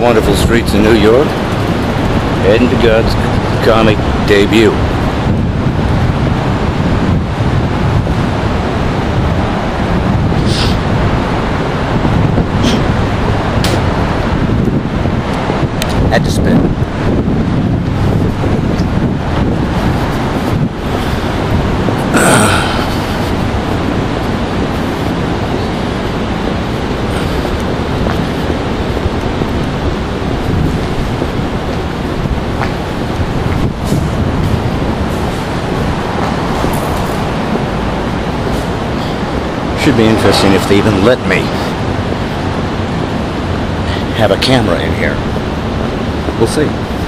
wonderful streets in New York, heading to God's comic debut. Had to spin. Should be interesting if they even let me have a camera in here. We'll see.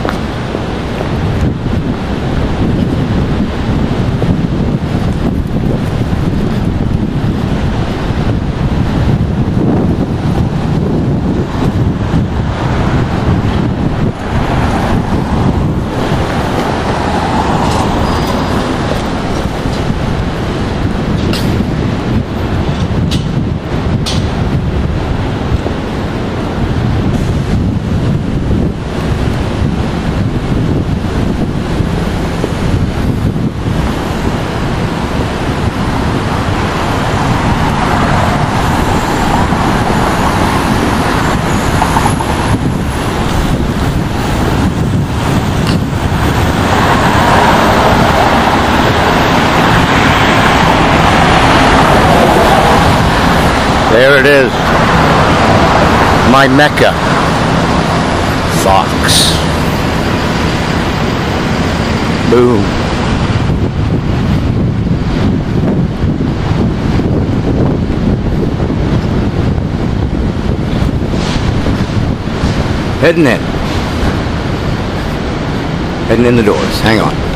There it is. My Mecca. Fox. Boom. Heading in. Heading in the doors. Hang on.